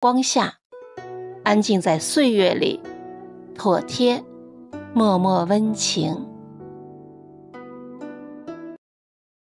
光下，安静在岁月里，妥帖，默默温情。